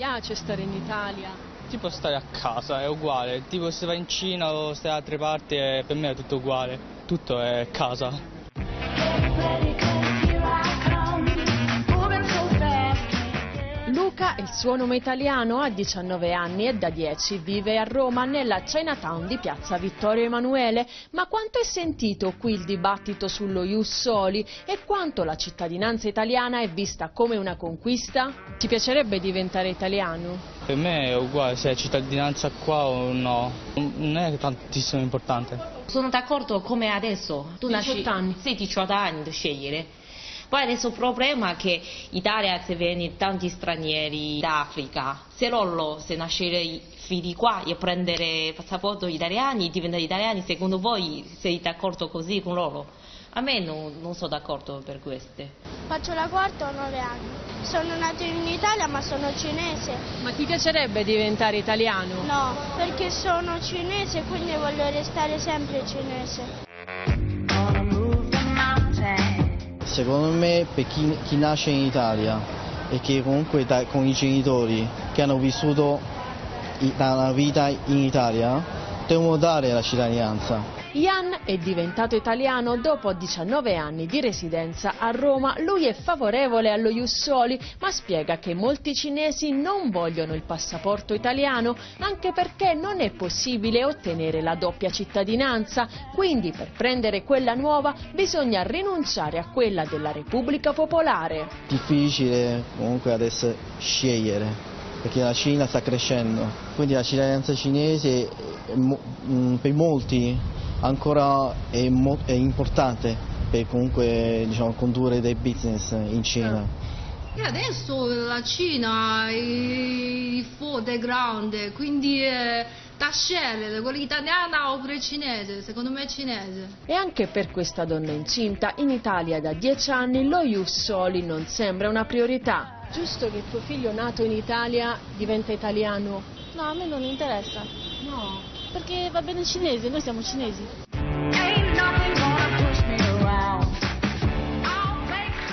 piace stare in Italia? Tipo stare a casa, è uguale. Tipo se vai in Cina o stai da altre parti, è- per me è tutto uguale. Tutto è casa. Il suo nome italiano, ha 19 anni e da 10 vive a Roma nella Chinatown di piazza Vittorio Emanuele. Ma quanto è sentito qui il dibattito sullo Ius Soli e quanto la cittadinanza italiana è vista come una conquista? Ti piacerebbe diventare italiano? Per me è uguale se è cittadinanza qua o no. Non è tantissimo importante. Sono d'accordo come adesso, tu 18 nasci anni. Sì, 18 anni di scegliere. Poi adesso il problema è che in Italia se viene tanti stranieri d'Africa, se loro se nascere figli qua e prendere passaporto italiani, diventare italiani, secondo voi sei d'accordo così con loro? A me non, non sono d'accordo per queste. Faccio la quarta ho nove anni. Sono nato in Italia ma sono cinese. Ma ti piacerebbe diventare italiano? No, perché sono cinese quindi voglio restare sempre cinese. Secondo me per chi, chi nasce in Italia e che comunque da- con i genitori che hanno vissuto una vita in Italia devono dare la cittadinanza. Ian è diventato italiano dopo 19 anni di residenza a Roma. Lui è favorevole allo Ius Soli, ma spiega che molti cinesi non vogliono il passaporto italiano, anche perché non è possibile ottenere la doppia cittadinanza. Quindi per prendere quella nuova bisogna rinunciare a quella della Repubblica Popolare. Difficile comunque adesso scegliere perché la Cina sta crescendo, quindi la cittadinanza cinese mm, per molti ancora è, mo- è importante per comunque diciamo, condurre dei business in Cina. E adesso la Cina è il forte grande, quindi è da scegliere, quella italiana oppure cinese, secondo me è cinese. E anche per questa donna incinta in Italia da 10 anni lo Ius Soli non sembra una priorità. Giusto che tuo figlio nato in Italia diventa italiano? No, a me non interessa. No. Perché va bene cinese, noi siamo cinesi.